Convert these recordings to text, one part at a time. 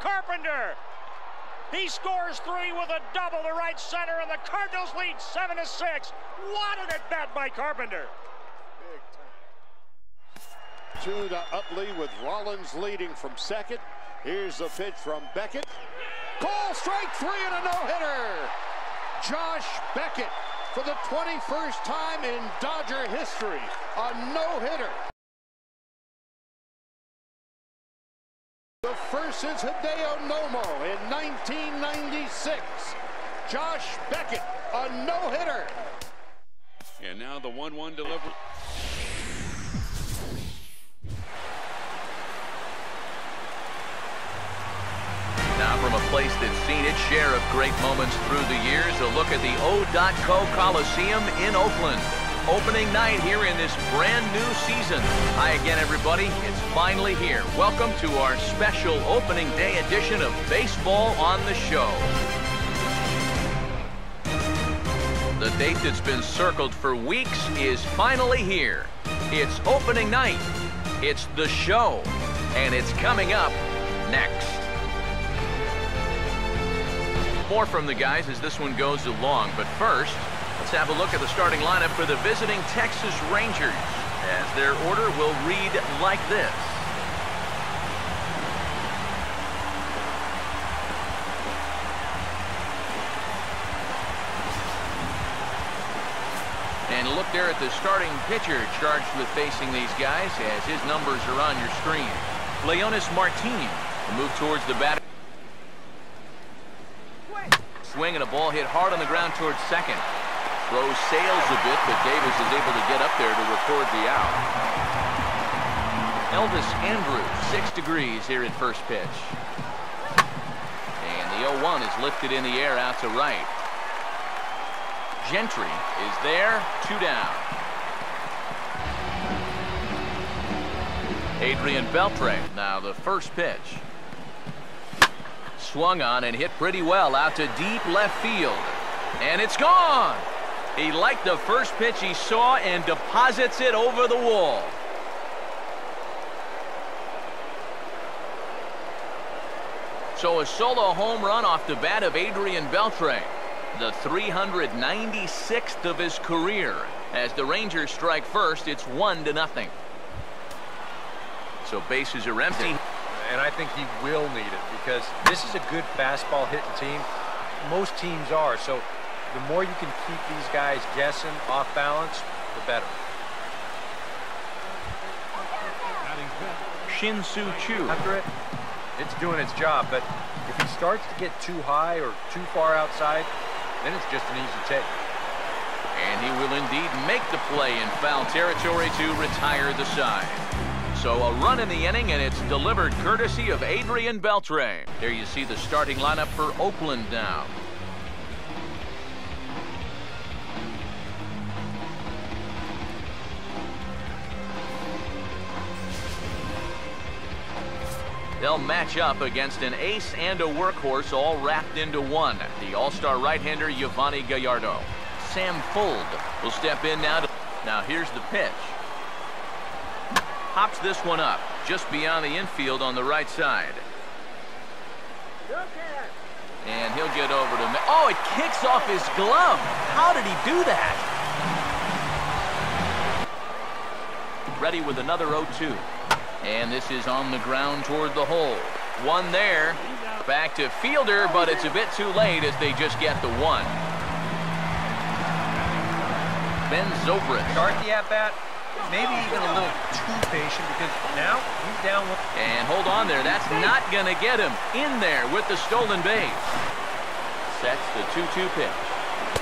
Carpenter. He scores three with a double to right center, and the Cardinals lead seven to six. What an at bat by Carpenter. Two to Utley with Rollins leading from second. Here's the pitch from Beckett. Call strike three and a no-hitter. Josh Beckett for the 21st time in Dodger history, a no-hitter. The first is Hideo Nomo in 1996. Josh Beckett, a no-hitter. And now the 1-1 delivery. Now from a place that's seen its share of great moments through the years, a look at the O.Co Coliseum in Oakland. Opening night here in this brand new season. Hi again, everybody. It's finally here. Welcome to our special opening day edition of Baseball on the Show. The date that's been circled for weeks is finally here. It's opening night. It's the show. And it's coming up next. More from the guys as this one goes along. But first, let's have a look at the starting lineup for the visiting Texas Rangers. As their order will read like this. And look there at the starting pitcher charged with facing these guys as his numbers are on your screen. Leonys Martin will move towards the batter. Swing and a ball hit hard on the ground towards second. Throw sails a bit, but Davis is able to get up there to record the out. Elvis Andrus, six degrees here at first pitch. And the 0-1 is lifted in the air out to right. Gentry is there, two down. Adrian Beltre, now the first pitch. Swung on and hit pretty well out to deep left field. And it's gone! He liked the first pitch he saw and deposits it over the wall. So a solo home run off the bat of Adrian Beltre the 396th of his career. As the Rangers strike first, it's one to nothing. So bases are empty. And I think he will need it because this is a good fastball hitting team. Most teams are. So the more you can keep these guys guessing off balance, the better. Shin-Soo Choo. After it, it's doing its job. But if he starts to get too high or too far outside, then it's just an easy take. And he will indeed make the play in foul territory to retire the side. So a run in the inning, and it's delivered courtesy of Adrian Beltre. There you see the starting lineup for Oakland now. They'll match up against an ace and a workhorse all wrapped into one. The all-star right-hander Yovani Gallardo. Sam Fuld will step in now. To, now here's the pitch. Hops this one up just beyond the infield on the right side. And he'll get over to... Oh, it kicks off his glove. How did he do that? Ready with another 0-2. And this is on the ground toward the hole. One there. Back to fielder, but it's a bit too late as they just get the one. Ben Zobrist. Start the at-bat, maybe even a little too patient because now he's down with... And hold on there. That's not going to get him in there with the stolen base. Sets the 2-2 pitch.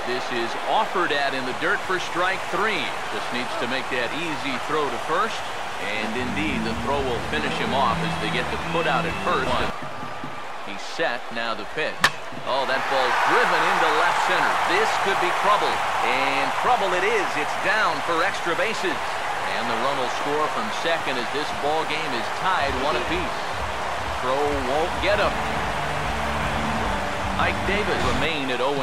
This is offered at in the dirt for strike three. Just needs to make that easy throw to first. And indeed, the throw will finish him off as they get the put out at first. He's set, now the pitch. Oh, that ball driven into left center. This could be trouble. And trouble it is. It's down for extra bases. And the run will score from second as this ball game is tied one apiece. Throw won't get him. Ike Davis remain at 0-2.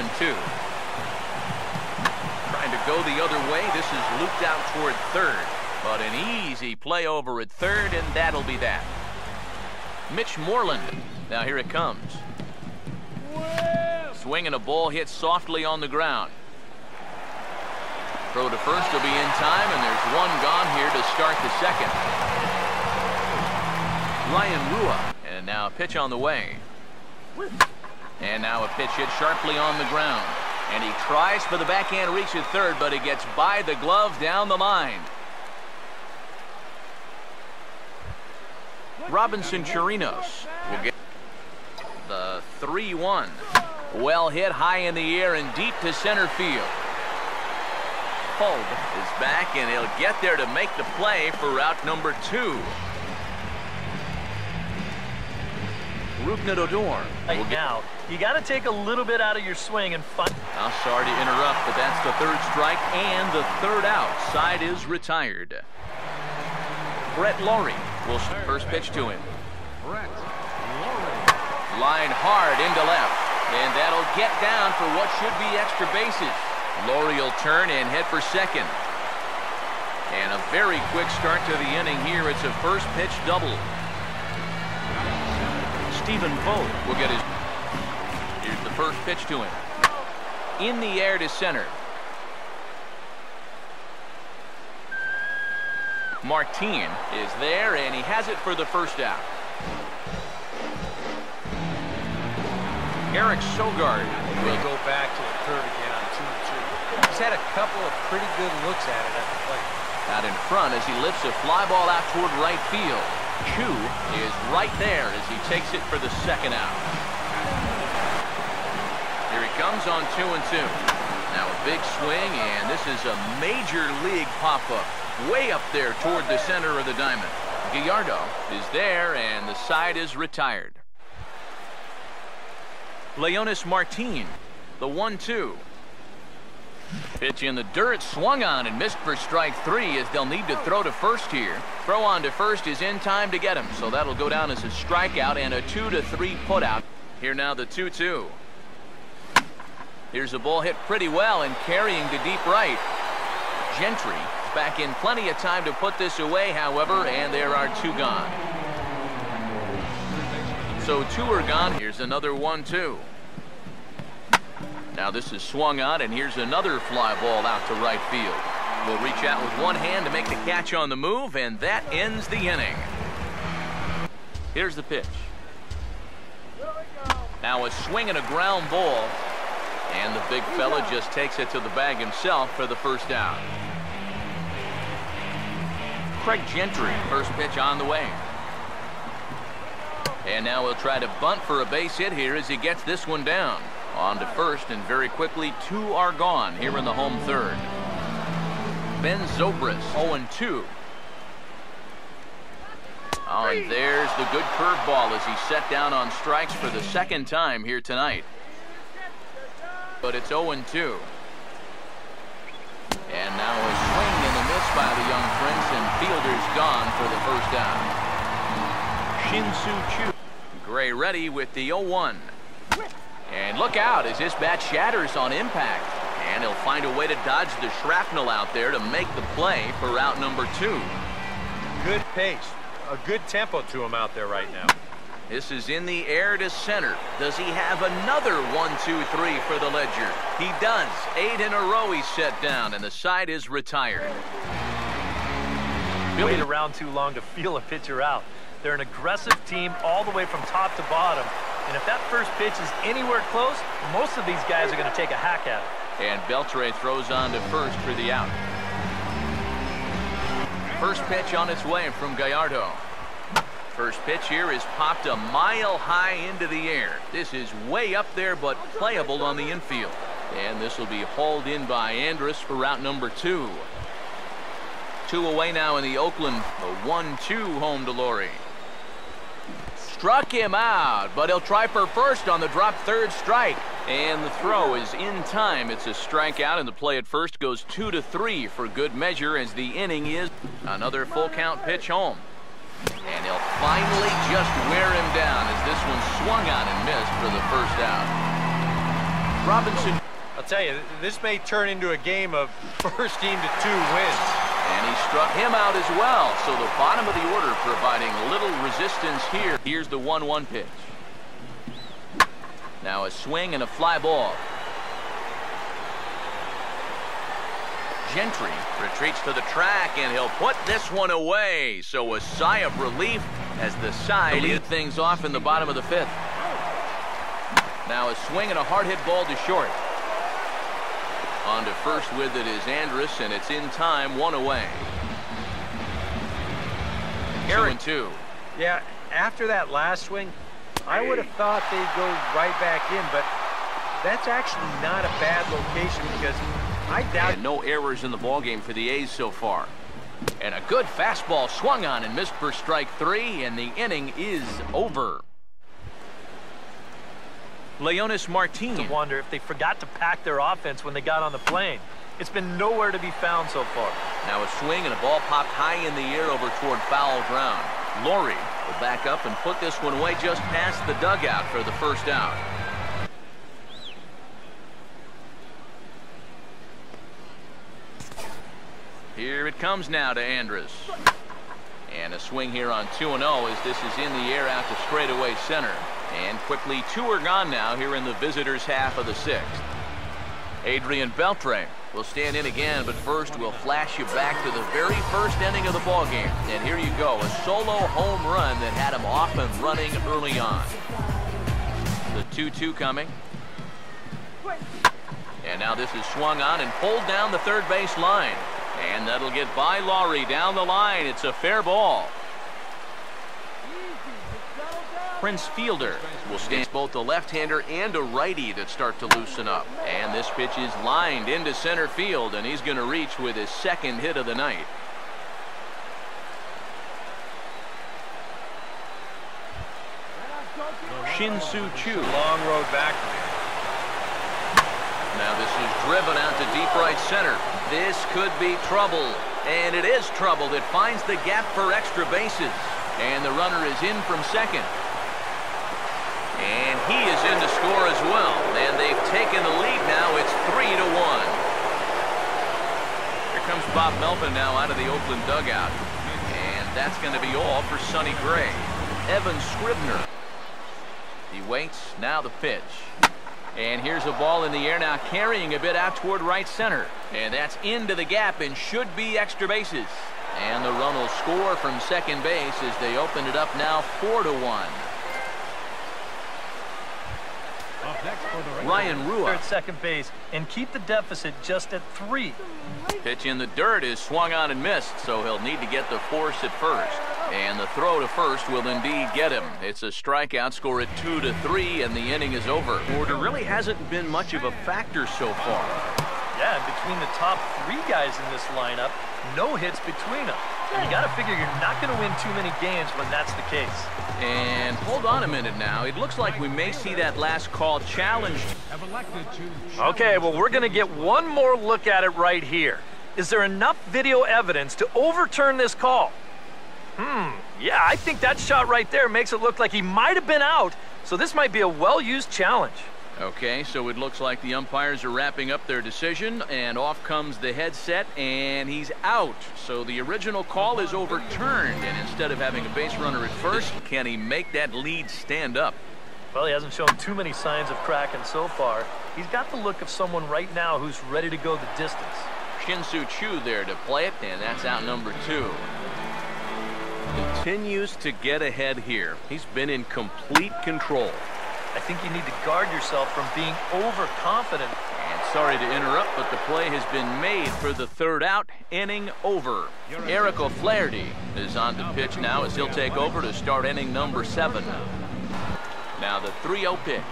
Trying to go the other way. This is looped out toward third. But an easy play over at third, and that'll be that. Mitch Moreland. Now here it comes. Swinging a ball hit softly on the ground. Throw to first will be in time, and there's one gone here to start the second. Ryan Rua. And now a pitch on the way. And now a pitch hit sharply on the ground. And he tries for the backhand reach at third, but it gets by the glove down the line. Robinson Chirinos will get the 3-1. Well hit high in the air and deep to center field. Hulb is back and he'll get there to make the play for route number two. Rougned Odor. Right now, you got to take a little bit out of your swing and find. I'm sorry to interrupt, but that's the third strike and the third out. Side is retired. Brett Lawrie will first pitch to him. Line hard into left. And that'll get down for what should be extra bases. Lawrie will turn and head for second. And a very quick start to the inning here. It's a first pitch double. Stephen Vogt will get his. Here's the first pitch to him. In the air to center. Martin is there, and he has it for the first out. Eric Sogard will go back to the third again on 2 and two. He's had a couple of pretty good looks at it at the plate. Out in front as he lifts a fly ball out toward right field. Choo is right there as he takes it for the second out. Here he comes on two and two. Now a big swing, and this is a major league pop-up. Way up there toward the center of the diamond. Gallardo is there, and the side is retired. Leonys Martin, the 1-2. Pitch in the dirt, swung on and missed for strike three as they'll need to throw to first here. Throw on to first is in time to get him, so that'll go down as a strikeout and a 2 to three putout. Here now the 2-2. Here's a ball hit pretty well and carrying to deep right. Gentry back in plenty of time to put this away, however, and there are two gone. So two are gone. Here's another 1-2. Now this is swung on, and here's another fly ball out to right field. Will reach out with one hand to make the catch on the move, and that ends the inning. Here's the pitch. Now a swing and a ground ball, and the big fella just takes it to the bag himself for the first down. Craig Gentry, first pitch on the way. And now he'll try to bunt for a base hit here as he gets this one down. On to first, and very quickly, two are gone here in the home third. Ben Zobrist, 0-2. Oh, and there's the good curveball as he's set down on strikes for the second time here tonight. But it's 0-2. And now a swing and a miss by the young prince, and gone for the first down. Shin-Soo Choo. Gray ready with the 0-1. And look out as this bat shatters on impact. And he'll find a way to dodge the shrapnel out there to make the play for route number two. Good pace. A good tempo to him out there right now. This is in the air to center. Does he have another one, two, three for the ledger? He does. Eight in a row he's set down, and the side is retired. Wait around too long to feel a pitcher out. They're an aggressive team all the way from top to bottom. And if that first pitch is anywhere close, most of these guys are going to take a hack at it. And Beltre throws on to first for the out. First pitch on its way from Gallardo. First pitch here is popped a mile high into the air. This is way up there, but playable on the infield. And this will be hauled in by Andrus for route number two. Two away now in the Oakland. A 1-2 home to Lawrie. Struck him out, but he'll try for first on the drop third strike. And the throw is in time. It's a strikeout, and the play at first goes two to three for good measure as the inning is another full count pitch home. And he'll finally just wear him down as this one swung on and missed for the first out. Robinson. I'll tell you, this may turn into a game of first team to two wins. And And he struck him out as well. So the bottom of the order providing little resistance here. Here's the 1-1 pitch. Now a swing and a fly ball. Gentry retreats to the track, and he'll put this one away. So a sigh of relief as the side lead things off in the bottom of the fifth. Now a swing and a hard hit ball to short. On to first with it is Andrus, and it's in time, one away. Two and two. Yeah, after that last swing, I would have thought they'd go right back in, but that's actually not a bad location because I doubt... And no errors in the ballgame for the A's so far. And a good fastball swung on and missed for strike three, and the inning is over. Leonys Martin. To wonder if they forgot to pack their offense when they got on the plane. It's been nowhere to be found so far. Now a swing and a ball popped high in the air over toward foul ground. Lawrie will back up and put this one away just past the dugout for the first out. Here it comes now to Andrus. And a swing here on 2-0 as this is in the air out to straightaway center. And quickly two are gone now here in the visitors half of the sixth. Adrian Beltre will stand in again, but first we'll flash you back to the very first inning of the ball game. And here you go, a solo home run that had him off and running early on. The 2-2 coming. And now this is swung on and pulled down the third base line. And that'll get by Lawrie down the line. It's a fair ball. Prince Fielder will stand both a left-hander and a righty that start to loosen up. And this pitch is lined into center field, and he's going to reach with his second hit of the night. Shin-Soo Choo. Long road back. Now this is driven out to deep right center. This could be trouble. And it is trouble that finds the gap for extra bases. And the runner is in from second. And he is in to score as well. And they've taken the lead now. It's 3 to one. Here comes Bob Melvin now out of the Oakland dugout. And that's going to be all for Sonny Gray. Evan Scribner. He waits. Now the pitch. And here's a ball in the air now carrying a bit out toward right center. And that's into the gap and should be extra bases. And the run will score from second base as they open it up now 4 to one. Ryan Rua at second base and keep the deficit just at three. Pitch in the dirt is swung on and missed, so he'll need to get the force at first. And the throw to first will indeed get him. It's a strikeout score at two to three, and the inning is over. Order really hasn't been much of a factor so far. Yeah, between the top three guys in this lineup, no hits between them. You got to figure you're not going to win too many games when that's the case. And hold on a minute now. It looks like we may see that last call challenged. Okay, well, we're going to get one more look at it right here. Is there enough video evidence to overturn this call? Hmm, yeah, I think that shot right there makes it look like he might have been out, so this might be a well-used challenge. Okay, so it looks like the umpires are wrapping up their decision, and off comes the headset, and he's out. So the original call is overturned, and instead of having a base runner at first, can he make that lead stand up? Well, he hasn't shown too many signs of cracking so far. He's got the look of someone right now who's ready to go the distance. Shin-Soo Choo there to play it, and that's out number two. Continues to get ahead here. He's been in complete control. I think you need to guard yourself from being overconfident. And sorry to interrupt, but the play has been made for the third out, inning over. Eric O'Flaherty is on the pitch now as he'll take over to start inning number seven. Now the 3-0 pitch.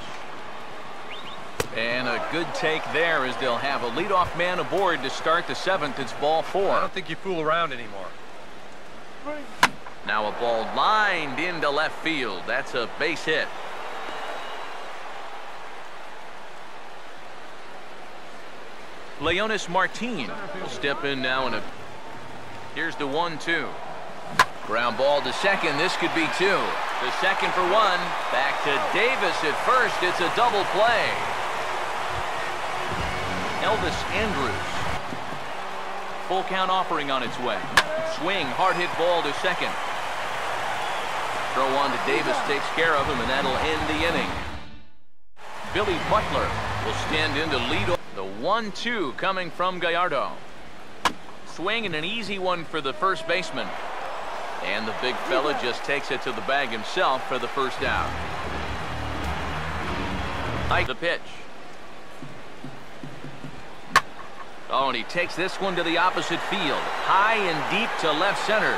And a good take there as they'll have a leadoff man aboard to start the seventh. It's ball four. I don't think you fool around anymore. Now a ball lined into left field. That's a base hit. Leonys Martin. Will step in now and a here's the one two. Ground ball to second. This could be two. The second for one. Back to Davis at first. It's a double play. Elvis Andrus. full count offering on its way. Swing, hard hit ball to second. Throw on to Davis. Takes care of him, and that'll end the inning. Billy Butler will stand in to lead the 1-2 coming from Gallardo. Swing and an easy one for the first baseman. And the big fella just takes it to the bag himself for the first out. Ike the pitch. Oh, and he takes this one to the opposite field. High and deep to left center.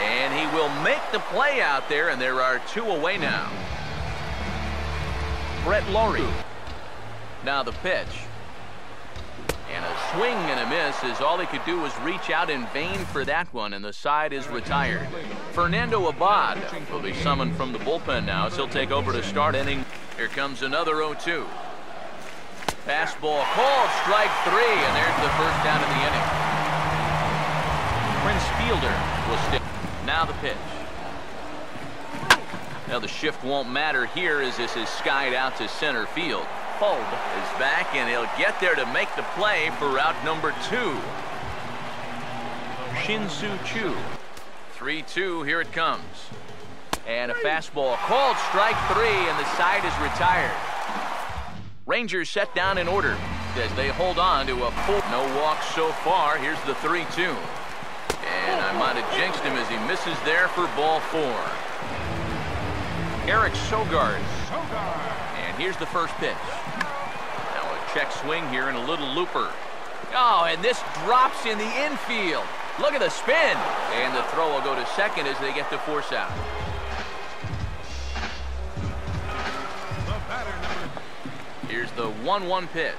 And he will make the play out there, and there are two away now. Brett Lawrie. Now the pitch. Swing and a miss as all he could do was reach out in vain for that one, and the side is retired. Fernando Abad will be summoned from the bullpen now as he'll take over to start inning. Here comes another 0-2. Fastball called strike three, and there's the first down of the inning. Prince Fielder will stay. Now the pitch. Now the shift won't matter here as this is skied out to center field. Hold is back and he'll get there to make the play for route number two. Shin-Soo Choo. 3-2, here it comes. And a fastball called strike three and the side is retired. Rangers set down in order as they hold on to a full no walks so far. Here's the 3-2. And I might have jinxed him as he misses there for ball four. Eric Sogard. Here's the first pitch. Now a check swing here and a little looper. Oh, and this drops in the infield. Look at the spin. And the throw will go to second as they get the force out. Here's the 1-1 pitch.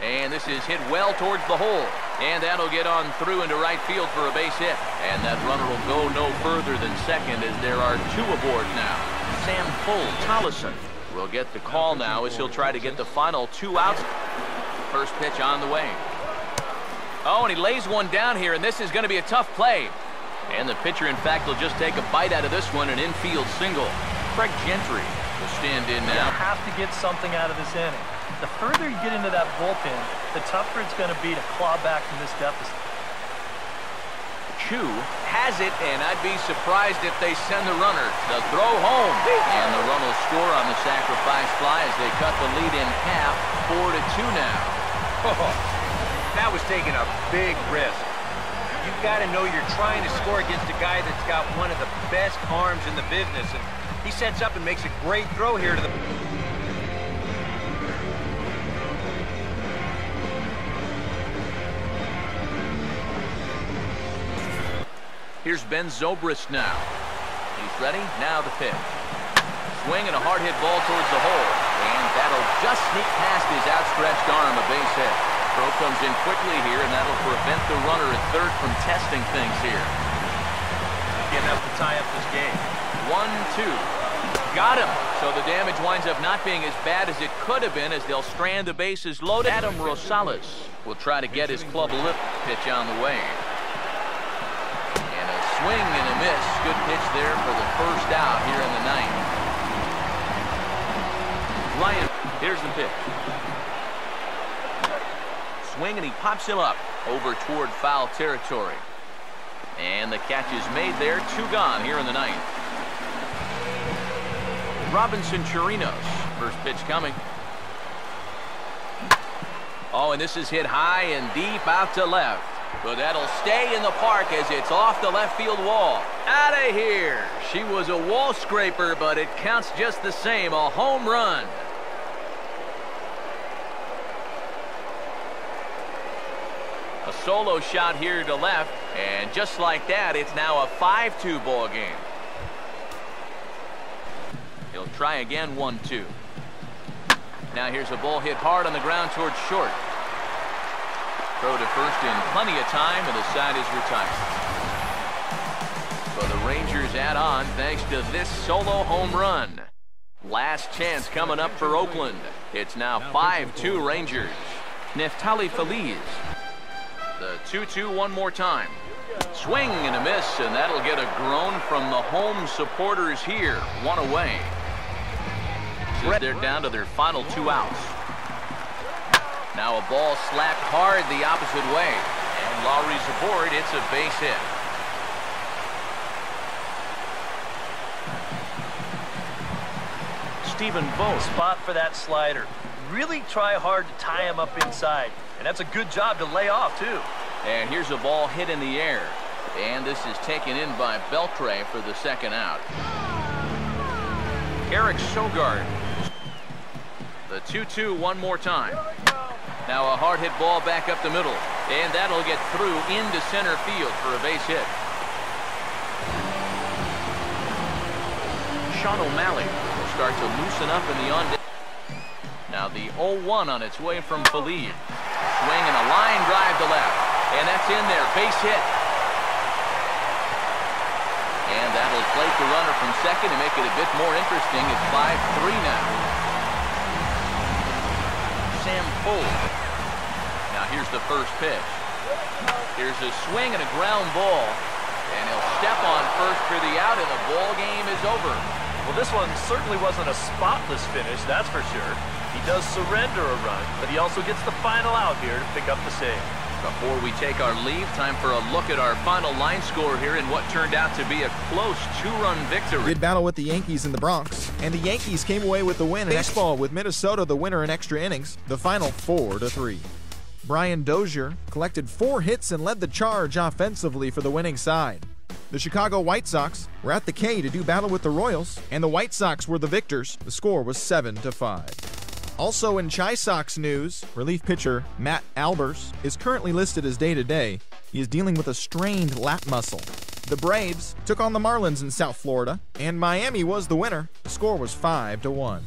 And this is hit well towards the hole. And that'll get on through into right field for a base hit. And that runner will go no further than second as there are two aboard now. Sam Fuld Tolleson will get the call now as he'll try to get the final two outs. First pitch on the way. Oh, and he lays one down here, and this is going to be a tough play. And the pitcher, in fact, will just take a bite out of this one, an infield single. Craig Gentry will stand in now. You have to get something out of this inning. The further you get into that bullpen, the tougher it's going to be to claw back from this deficit. Has it, and I'd be surprised if they send the runner The throw home. And the run will score on the sacrifice fly as they cut the lead in half, four to two now. Oh, that was taking a big risk. You've got to know you're trying to score against a guy that's got one of the best arms in the business, and he sets up and makes a great throw here to the... Here's Ben Zobrist now. He's ready. Now the pitch. Swing and a hard hit ball towards the hole. And that'll just sneak past his outstretched arm, a base hit. Throw comes in quickly here, and that'll prevent the runner at third from testing things here. Enough to tie up this game. One, two. Got him. So the damage winds up not being as bad as it could have been as they'll strand the bases loaded. Adam Rosales will try to get his club lip pitch on the way. Swing and a miss. Good pitch there for the first out here in the ninth. Ryan, here's the pitch. Swing and he pops him up over toward foul territory. And the catch is made there. Two gone here in the ninth. Robinson Chirinos. First pitch coming. Oh, and this is hit high and deep out to left. But that'll stay in the park as it's off the left field wall. Out of here. She was a wall scraper, but it counts just the same. A home run. A solo shot here to left. And just like that, it's now a 5-2 ball game. He'll try again 1-2. Now here's a ball hit hard on the ground towards short. Throw to first in plenty of time, and the side is retired. So the Rangers add on thanks to this solo home run. Last chance coming up for Oakland. It's now 5-2 Rangers. Neftali Feliz. The 2-2 one more time. Swing and a miss, and that'll get a groan from the home supporters here. One away. They're down to their final two outs. Now a ball slapped hard the opposite way. And Lawrie's aboard. It's a base hit. Stephen Vogt. Spot for that slider. Really try hard to tie him up inside. And that's a good job to lay off, too. And here's a ball hit in the air. And this is taken in by Beltre for the second out. Eric Sogard. The 2-2 one more time. Now a hard hit ball back up the middle. And that'll get through into center field for a base hit. Sean O'Malley will start to loosen up in the on. Now the 0-1 on its way from Felipe. Swing and a line drive to left. And that's in there. Base hit. And that'll plate the runner from second and make it a bit more interesting at 5-3 now. Sam Fuld. Now here's the first pitch. Here's a swing and a ground ball. And he'll step on first for the out, and the ball game is over. Well, this one certainly wasn't a spotless finish, that's for sure. He does surrender a run, but he also gets the final out here to pick up the save. Before we take our leave, time for a look at our final line score here in what turned out to be a close two-run victory. Good battle with the Yankees in the Bronx, and the Yankees came away with the win baseball with Minnesota the winner in extra innings, the final 4 to 3. Brian Dozier collected four hits and led the charge offensively for the winning side. The Chicago White Sox were at the K to do battle with the Royals, and the White Sox were the victors. The score was 7 to 5. Also in Chi Sox news, relief pitcher Matt Albers is currently listed as day to day. He is dealing with a strained lat muscle. The Braves took on the Marlins in South Florida, and Miami was the winner. The score was 5 to 1.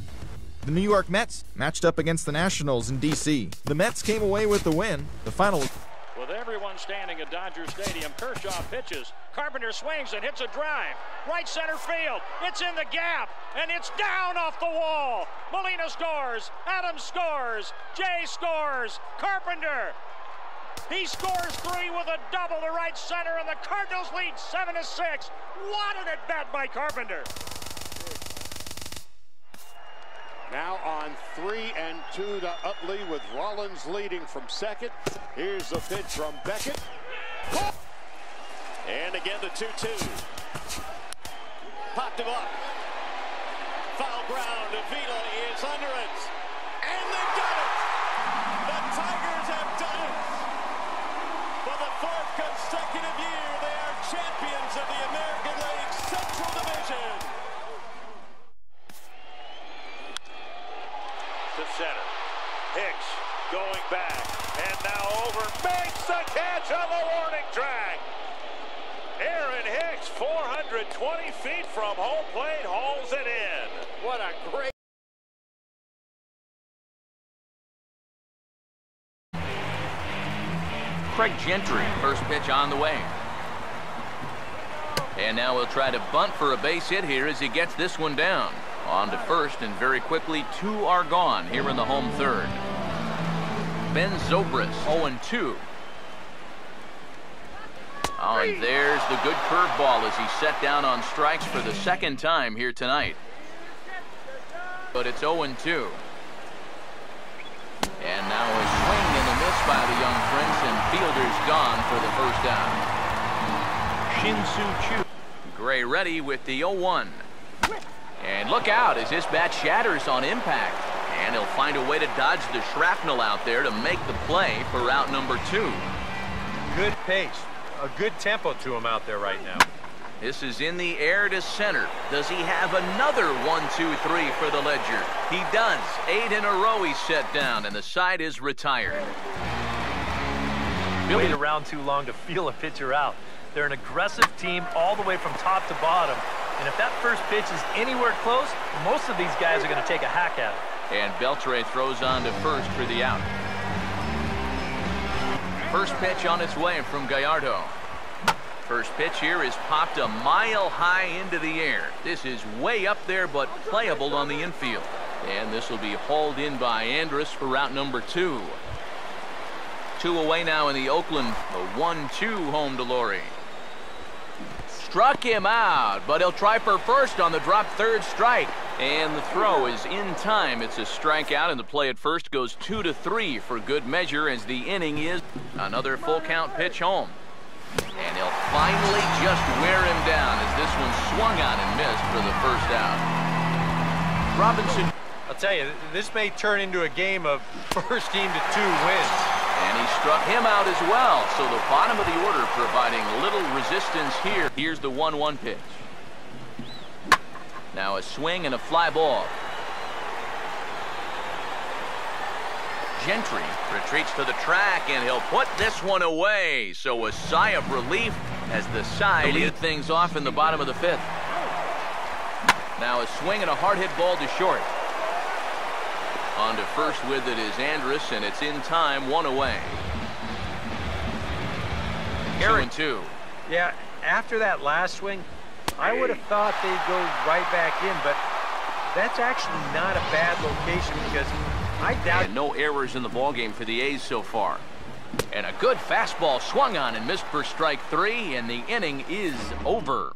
The New York Mets matched up against the Nationals in D.C. The Mets came away with the win. The final with everyone standing at Dodger Stadium, Kershaw pitches. Carpenter swings and hits a drive. Right center field. It's in the gap, and it's down off the wall. Molina scores. Adams scores. Jay scores. Carpenter. He scores three with a double to right center, and the Cardinals lead 7 to 6. What an at bat by Carpenter. Now on three and two to Utley with Rollins leading from second. Here's the pitch from Beckett. And again the 2-2. Popped him up. Foul ground. Avila is under it. And they've done it. The Tigers have done it. For the fourth consecutive year, they are champions of the American League Central Division. To center. Hicks going back and now over makes the catch on the warning track. Aaron Hicks, 420 feet from home plate, hauls it in. What a great. Craig Gentry, first pitch on the way. And now he'll try to bunt for a base hit here as he gets this one down. On to first, and very quickly, two are gone here in the home third. Ben Zobrist, 0-2. Oh, ah, and there's the good curveball as he set down on strikes for the second time here tonight. But it's 0-2. And now a swing and a miss by the young prince, and fielder's gone for the first down. Shin-Soo Choo. Gray ready with the 0-1. And look out as this bat shatters on impact. And he'll find a way to dodge the shrapnel out there to make the play for route number two. Good pace. A good tempo to him out there right now. This is in the air to center. Does he have another one, two, three for the Ledger? He does. Eight in a row he's set down, and the side is retired. Wait around too long to feel a pitcher out. They're an aggressive team all the way from top to bottom. And if that first pitch is anywhere close, most of these guys are going to take a hack at it. And Beltre throws on to first for the out. First pitch on its way from Gallardo. First pitch here is popped a mile high into the air. This is way up there, but playable on the infield. And this will be hauled in by Andrus for route number two. Two away now in the Oakland, a 1-2 home to Lawrie. Struck him out, but he'll try for first on the drop third strike. And the throw is in time. It's a strikeout, and the play at first goes two to three for good measure as the inning is another full count pitch home. And he'll finally just wear him down as this one swung on and missed for the first out. Robinson. I'll tell you, this may turn into a game of first team to two wins. And he struck him out as well. So the bottom of the order providing little resistance here. Here's the 1-1 pitch. Now a swing and a fly ball. Gentry retreats to the track, and he'll put this one away. So a sigh of relief as the side lead things off in the bottom of the fifth. Now a swing and a hard hit ball to short. On to first with it is Andrus, and it's in time, one away. Two and two. Yeah, after that last swing, I would have thought they'd go right back in, but that's actually not a bad location because I doubt... And no errors in the ballgame for the A's so far. And a good fastball swung on and missed for strike three, and the inning is over.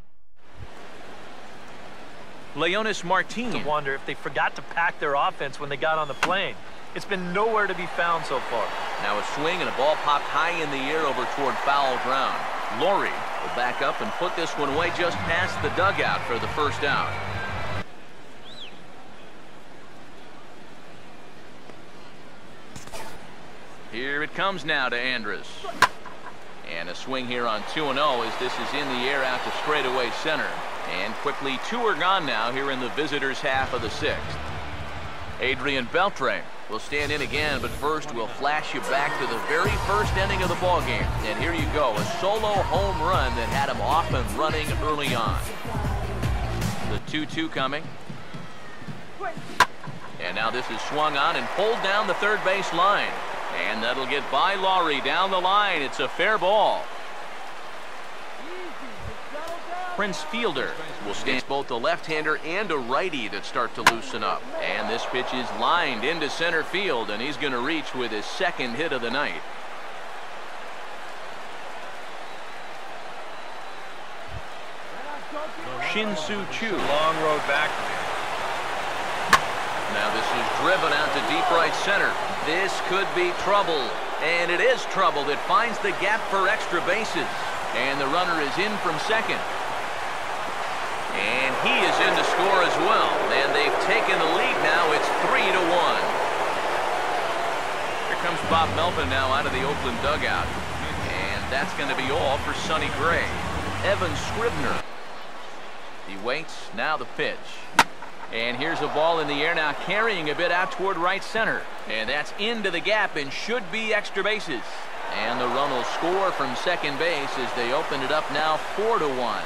Leonys Martin. To wonder if they forgot to pack their offense when they got on the plane. It's been nowhere to be found so far. Now a swing and a ball popped high in the air over toward foul ground. Lawrie will back up and put this one away just past the dugout for the first out. Here it comes now to Andrus. And a swing here on 2-0 as this is in the air out to straightaway center. And quickly two are gone now here in the visitors half of the sixth. Adrian Beltre will stand in again, but first we'll flash you back to the very first inning of the ball game. And here you go, a solo home run that had him off and running early on. The 2-2 coming. And now this is swung on and pulled down the third base line. And that'll get by Lawrie down the line. It's a fair ball. Prince Fielder will stand both a left-hander and a righty that start to loosen up. And this pitch is lined into center field, and he's going to reach with his second hit of the night. Shin-Soo Choo. Long road back. Now this is driven out to deep right center. This could be trouble. And it is trouble that finds the gap for extra bases. And the runner is in from second. And he is in to score as well. And they've taken the lead now. It's 3 to one. Here comes Bob Melvin now out of the Oakland dugout. And that's going to be all for Sonny Gray. Evan Scribner. He waits. Now the pitch. And here's a ball in the air now carrying a bit out toward right center. And that's into the gap and should be extra bases. And the run will score from second base as they open it up now 4 to one.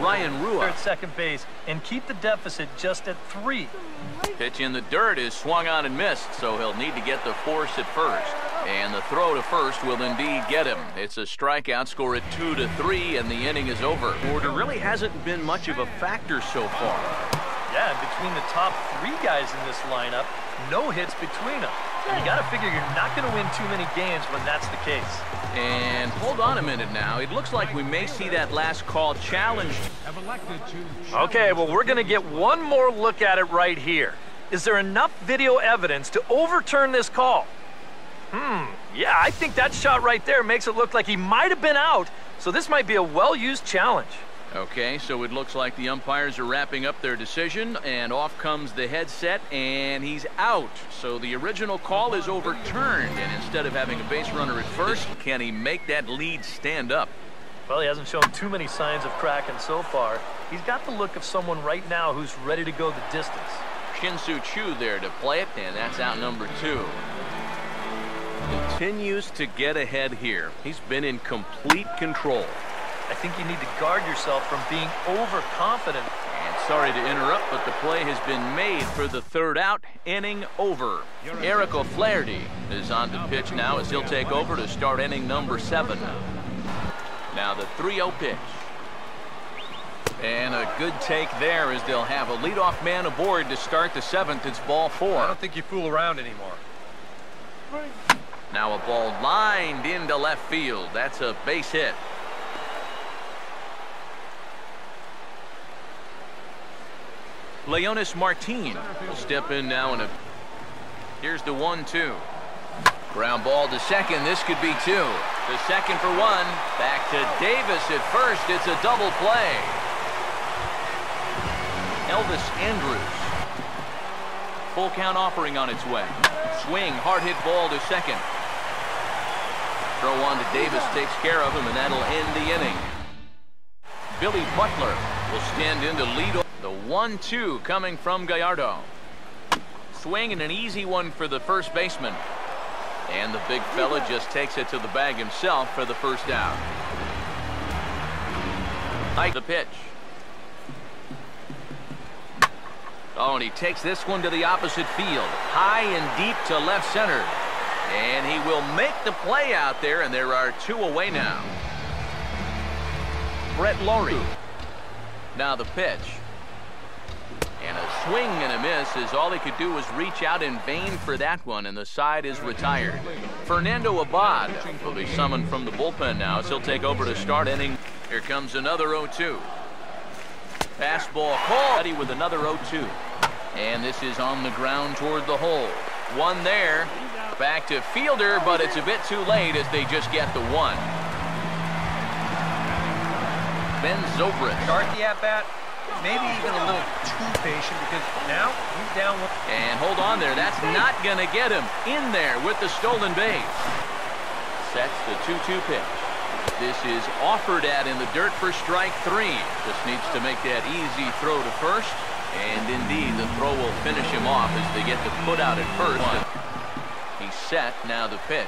Ryan Rua. At second base and keep the deficit just at three. Pitch in the dirt is swung on and missed, so he'll need to get the force at first. And the throw to first will indeed get him. It's a strikeout score at two to three, and the inning is over. Order really hasn't been much of a factor so far. Yeah, between the top three guys in this lineup, no hits between them. You got to figure you're not going to win too many games when that's the case. And hold on a minute now. It looks like we may see that last call challenged. Okay, well, we're going to get one more look at it right here. Is there enough video evidence to overturn this call? Hmm, yeah, I think that shot right there makes it look like he might have been out, so this might be a well-used challenge. Okay, so it looks like the umpires are wrapping up their decision, and off comes the headset, and he's out. So the original call is overturned, and instead of having a base runner at first, can he make that lead stand up? Well, he hasn't shown too many signs of cracking so far. He's got the look of someone right now who's ready to go the distance. Shin-Soo Choo there to play it, and that's out number two. Continues to get ahead here. He's been in complete control. I think you need to guard yourself from being overconfident. And sorry to interrupt, but the play has been made for the third out. Inning over. Eric O'Flaherty is on the pitch now as he'll take over to start inning number seven. Now the 3-0 pitch. And a good take there as they'll have a leadoff man aboard to start the seventh. It's ball four. I don't think you fool around anymore. Now a ball lined into left field. That's a base hit. Leonys Martin will step in now and a here's the one two. Ground ball to second. This could be two. The second for one. Back to Davis at first. It's a double play. Elvis Andrus. Full count offering on its way. Swing. Hard hit ball to second. Throw on to Davis. Takes care of him and that'll end the inning. Billy Butler will stand in to lead the 1-2 coming from Gallardo. Swing and an easy one for the first baseman. And the big fella just takes it to the bag himself for the first out. Ike the pitch. Oh, and he takes this one to the opposite field. High and deep to left center. And he will make the play out there, and there are two away now. Brett Lawrie. Now the pitch. And a swing and a miss as all he could do was reach out in vain for that one, and the side is retired. Fernando Abad will be summoned from the bullpen now as he'll take over to start inning. Here comes another 0-2. Fastball call. With another 0-2. And this is on the ground toward the hole. One there. Back to fielder, but it's a bit too late as they just get the one. Ben Zobrist. Start the at-bat maybe even a little too patient because now he's down. And hold on there. That's not going to get him in there with the stolen base. Sets the 2-2 pitch. This is offered at in the dirt for strike three. Just needs to make that easy throw to first. And indeed, the throw will finish him off as they get the put out at first. He's set. Now the pitch.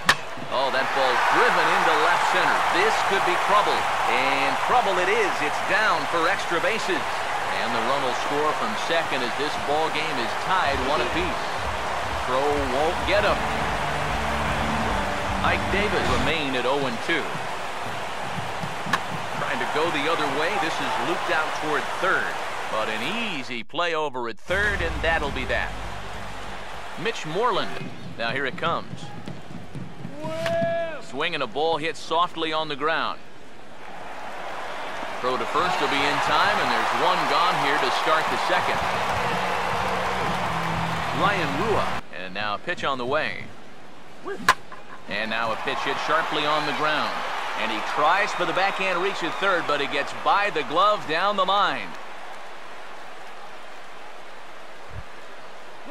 Oh, that ball's driven into left center. This could be trouble. And trouble it is. It's down for extra bases. And the run will score from second as this ball game is tied one apiece. Throw won't get him. Ike Davis remain at 0-2. Trying to go the other way. This is looped out toward third. But an easy play over at third, and that'll be that. Mitch Moreland. Now here it comes. Swinging a ball hit softly on the ground. Throw to first will be in time, and there's one gone here to start the second. Ryan Rua. And now a pitch on the way. And now a pitch hit sharply on the ground. And he tries for the backhand reach at third, but he gets by the glove down the line.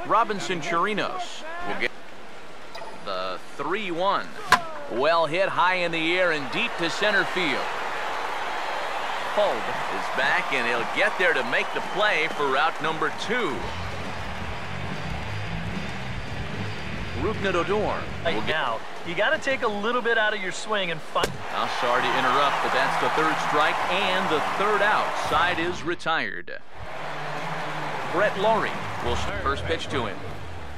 Robinson Chirinos will get the 3-1. Well hit high in the air and deep to center field. Hogue is back, and he'll get there to make the play for route number two. Rougned Odor. Right now, you got to take a little bit out of your swing and find. I'm sorry to interrupt, but that's the third strike and the third out. Side is retired. Brett Lawrie will first pitch to him.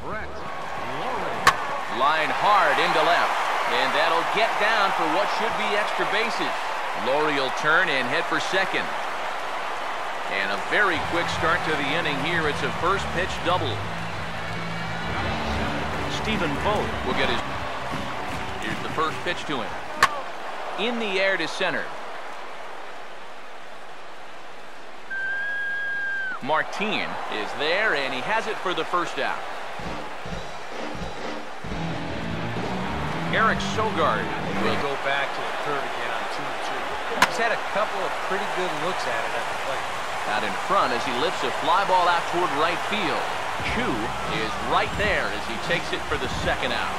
Brett Lawrie. Line hard into left, and that'll get down for what should be extra bases. Lawrie will turn and head for second. And a very quick start to the inning here. It's a first pitch double. Stephen Vogt will get his. Here's the first pitch to him. In the air to center. Martin is there, and he has it for the first out. Eric Sogard will go back to the third again on 2-2. He's had a couple of pretty good looks at it at the plate. Out in front as he lifts a fly ball out toward right field. Choo is right there as he takes it for the second out.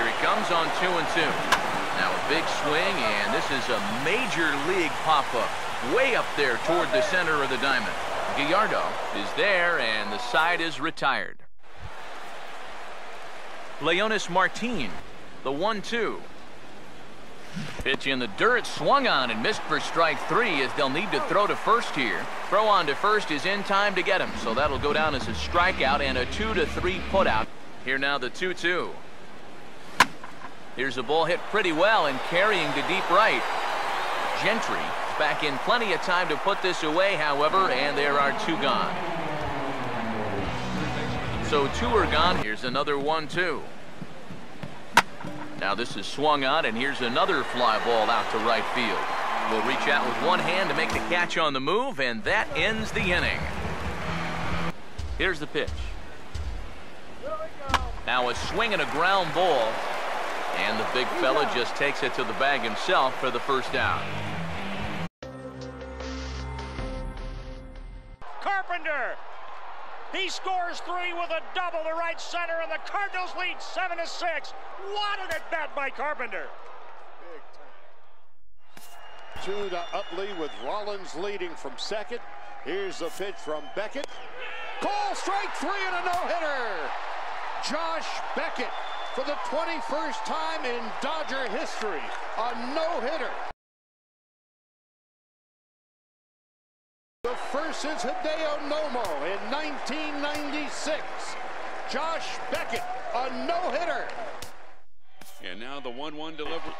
Here he comes on two and two. Now a big swing, and this is a major league pop-up. Way up there toward the center of the diamond. Gallardo is there, and the side is retired. Leonys Martin, the 1-2. Pitch in the dirt, swung on and missed for strike three as they'll need to throw to first here. Throw on to first is in time to get him, so that'll go down as a strikeout and a two to three putout. Here now the 2-2. Here's a ball hit pretty well and carrying to deep right. Gentry back in plenty of time to put this away, however, and there are two gone. So two are gone. Here's another one, two. Now this is swung on, and here's another fly ball out to right field. Will reach out with one hand to make the catch on the move, and that ends the inning. Here's the pitch. Now a swing and a ground ball, and the big fella just takes it to the bag himself for the first down. He scores three with a double to right center, and the Cardinals lead seven to six. What an at bat by Carpenter. Two to Utley with Rollins leading from second. Here's the pitch from Beckett. Call strike three and a no-hitter. Josh Beckett for the 21st time in Dodger history. A no-hitter. The first is Hideo Nomo in 1996. Josh Beckett, a no-hitter. And now the 1-1 delivery.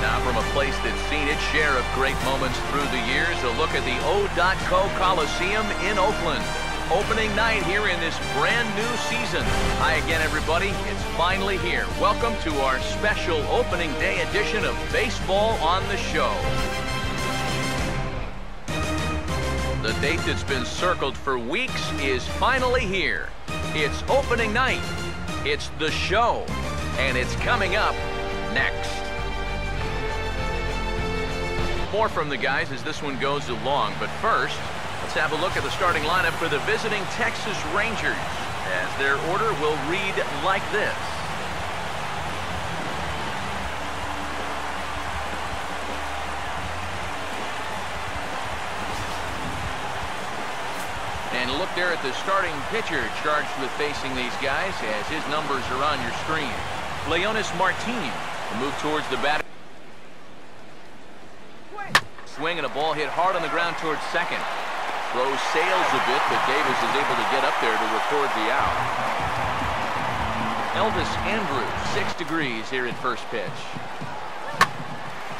Now from a place that's seen its share of great moments through the years, a look at the O.Co Coliseum in Oakland. Opening night here in this brand new season. Hi again, everybody. It's finally here. Welcome to our special opening day edition of Baseball on the Show. The date that's been circled for weeks is finally here. It's opening night. It's the show. And it's coming up next. More from the guys as this one goes along. But first, have a look at the starting lineup for the visiting Texas Rangers. As their order will read like this. And look there at the starting pitcher charged with facing these guys as his numbers are on your screen. Leonys Martin will move towards the batter. Swing and a ball hit hard on the ground towards second. Throw sails a bit, but Davis is able to get up there to record the out. Elvis Andrus, six degrees here at first pitch.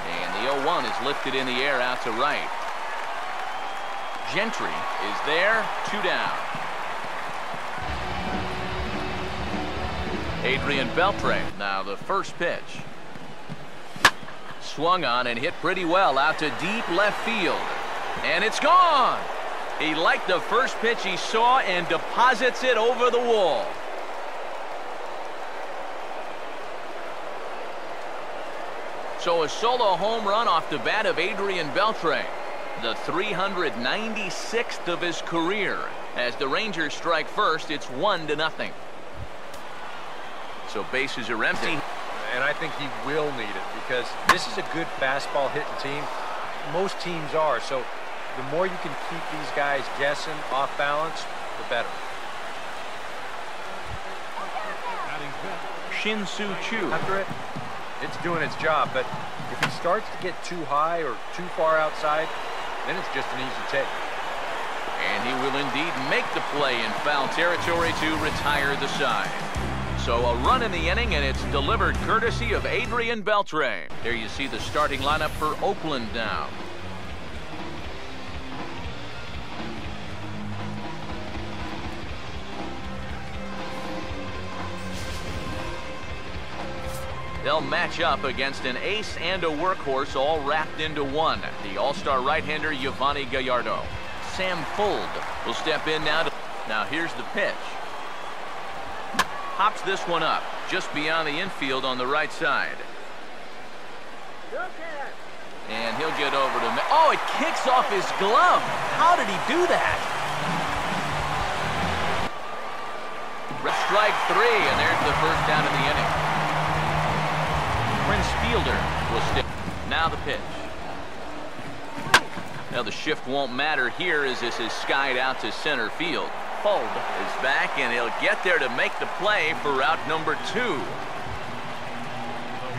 And the 0-1 is lifted in the air out to right. Gentry is there, two down. Adrian Beltre, now the first pitch. Swung on and hit pretty well out to deep left field. And it's gone. He liked the first pitch he saw and deposits it over the wall. So a solo home run off the bat of Adrian Beltre. The 396th of his career. As the Rangers strike first, it's one to nothing. So bases are empty. And I think he will need it because this is a good fastball hitting team. Most teams are. So the more you can keep these guys guessing off balance, the better. Shin-Soo Choo. After it, it's doing its job. But if he starts to get too high or too far outside, then it's just an easy take. And he will indeed make the play in foul territory to retire the side. So a run in the inning, and it's delivered courtesy of Adrian Beltre. There you see the starting lineup for Oakland now. They'll match up against an ace and a workhorse all wrapped into one. The all-star right-hander Yovani Gallardo. Sam Fuld will step in now. To, now here's the pitch. Hops this one up just beyond the infield on the right side. And he'll get over to... Oh, it kicks off his glove. How did he do that? Strike three, and there's the first down in the inning. Fielder will stick. Now the pitch. Now the shift won't matter here as this is skied out to center field. Fuld is back and he'll get there to make the play for route number two.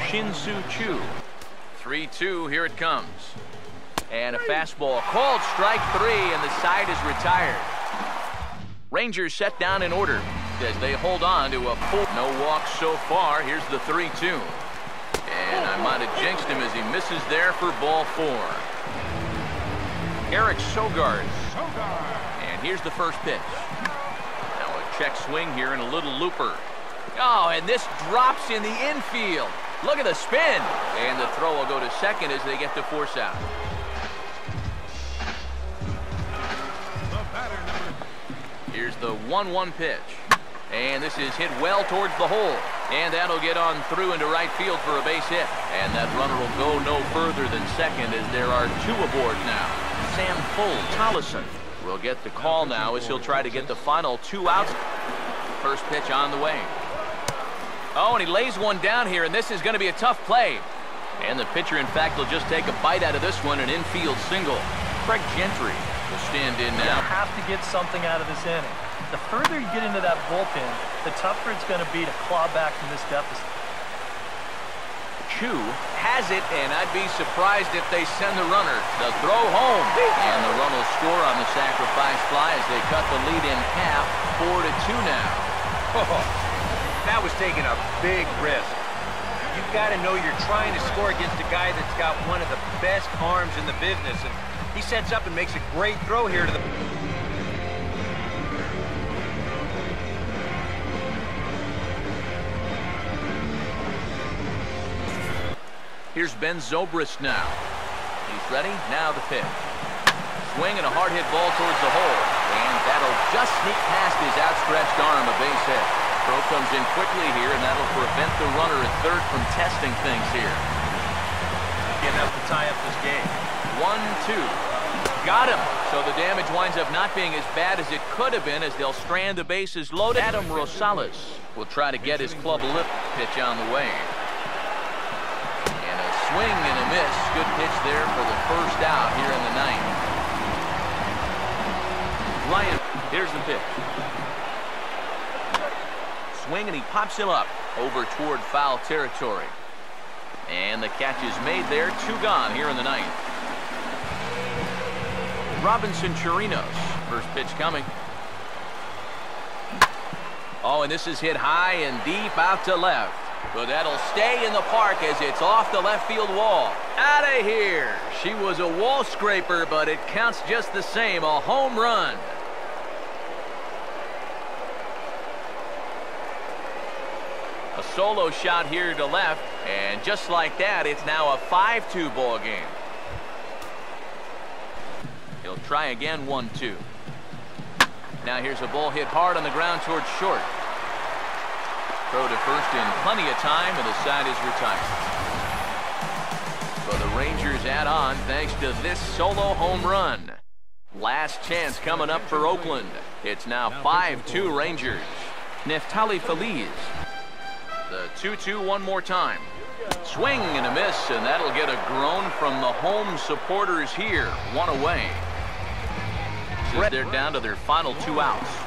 Shin-Soo Choo. 3-2, here it comes. And a fastball called strike three and the side is retired. Rangers set down in order as they hold on to a full no walk so far. Here's the 3-2. And I might have jinxed him as he misses there for ball four. Eric Sogard. And here's the first pitch. Now a check swing here and a little looper. Oh, and this drops in the infield. Look at the spin. And the throw will go to second as they get the force out. Here's the 1-1 pitch. And this is hit well towards the hole. And that'll get on through into right field for a base hit. And that runner will go no further than second as there are two aboard now. Sam Fuld, Tolleson will get the call now as he'll try to get the final two outs. First pitch on the way. Oh, and he lays one down here, and this is going to be a tough play. And the pitcher, in fact, will just take a bite out of this one, an infield single. Craig Gentry will stand in now. You have to get something out of this inning. The further you get into that bullpen, the tougher it's going to be to claw back from this deficit. Choo has it, and I'd be surprised if they send the runner. The throw home, and the run will score on the sacrifice fly as they cut the lead in half, four to two now. Oh, that was taking a big risk. You've got to know you're trying to score against a guy that's got one of the best arms in the business, and he sets up and makes a great throw here to the... Here's Ben Zobrist now. He's ready. Now the pitch. Swing and a hard hit ball towards the hole. And that'll just sneak past his outstretched arm, a base hit. Throw comes in quickly here, and that'll prevent the runner at third from testing things here. Enough to tie up this game. One, two. Got him. So the damage winds up not being as bad as it could have been as they'll strand the bases loaded. Adam Rosales will try to get his club lift pitch on the way. Swing and a miss. Good pitch there for the first out here in the ninth. Ryan, here's the pitch. Swing and he pops him up over toward foul territory. And the catch is made there. Two gone here in the ninth. Robinson Chirinos. First pitch coming. Oh, and this is hit high and deep out to left. But that'll stay in the park as it's off the left field wall. Out of here. She was a wall scraper, but it counts just the same. A home run. A solo shot here to left, and just like that, it's now a 5-2 ball game. He'll try again 1-2. Now here's a ball hit hard on the ground towards short. Throw to first in plenty of time, and the side is retired. So the Rangers add on thanks to this solo home run. Last chance coming up for Oakland. It's now 5-2 Rangers. Neftali Feliz the 2-2 one more time. Swing and a miss, and that'll get a groan from the home supporters here. One away. So they're down to their final two outs.